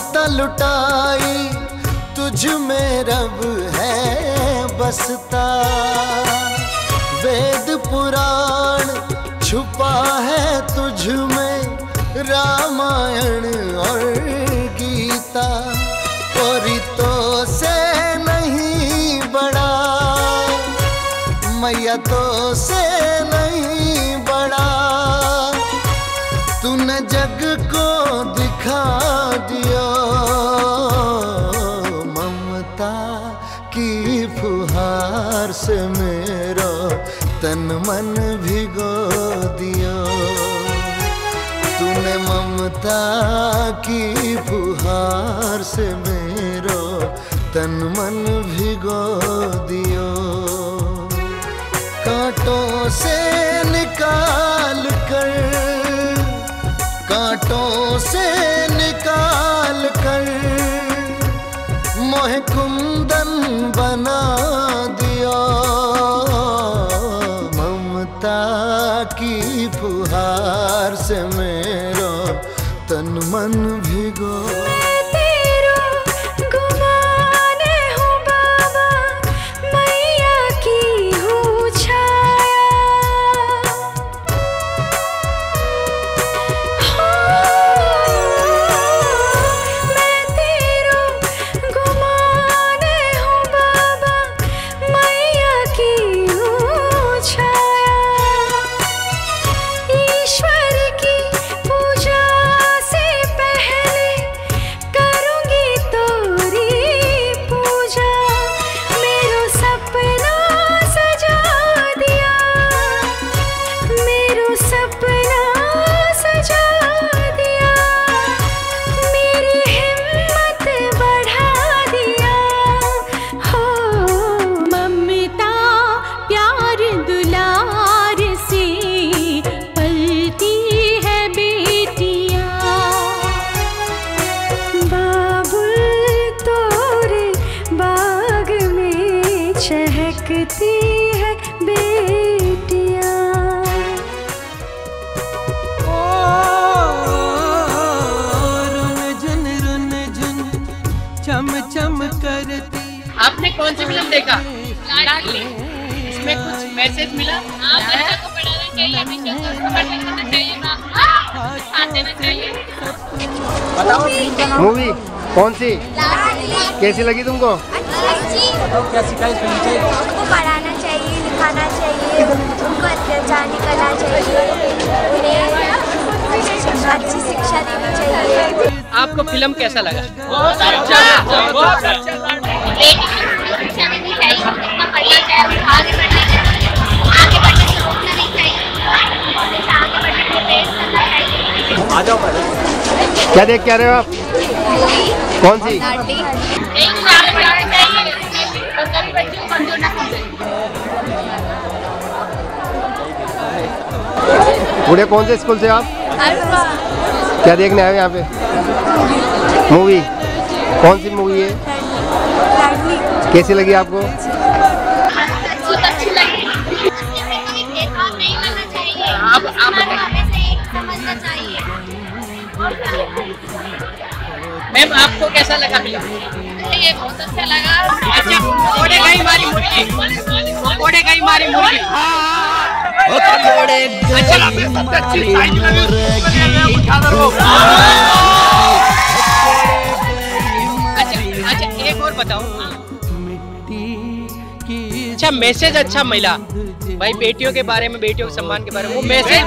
ममता लुटाई, तुझ में रब है बसता। वेद पुराण छुपा है तुझ में, रामायण और गीता। तो से नहीं बड़ा, मैया तो से नहीं बड़ा। तूने जग को दिखा दिया। ममता की फुहार से मेरा तन मन भिगो दियो। तूने ममता की फुहार से मेरो तन मन भिगो दियो। कांटों से निकाल कर कांटों से निकाल कर मोह कुंदन बना दिया। ममता की फुहार से मेरा तन मन भिगो। चहकती है बेटियाँ। रुन झुन रुन झुन चम चम करती आपने कौन सी फ़िल्म देखा? लाडली इसमें कुछ मैसेज मिला? हाँ। बच्चों को पढ़ाना चाहिए हमेशा तो उसको पढ़ने चाहिए? चाहिए। मूवी कौन सी? कैसी लगी तुमको? उनको पढ़ाना चाहिए लिखाना चाहिए उनको अत्याचार निकलना चाहिए उन्हें अच्छी शिक्षा देनी चाहिए। आपको फ़िल्म कैसा लगा? बहुत अच्छा। बहुत अच्छा। शिक्षा देनी चाहिए उतना पढ़ना चाहिए आगे बढ़ना चाहिए आगे बढ़ने से रोकना नहीं चाहिए। आगे बढ़ने के लिए करना चाहिए। क्या देख क्या रहे हो आप? कौन सी? पूरे कौन से स्कूल से आप? क्या देखने आए यहाँ पे? मूवी। कौन सी मूवी है? कैसी लगी आपको? अच्छी आप- समझना चाहिए मैम आपको कैसा लगा फ़िल्म मुझे ये बहुत अच्छा लगा। अच्छा ओड़े गई मारी मुर्गी। ओड़े गई मारी मुर्गी। अच्छा अच्छी दो अच्छा अच्छा एक और बताओ। अच्छा मैसेज अच्छा महिला भाई बेटियों के बारे में बेटियों के सम्मान के बारे में। वो मैसेज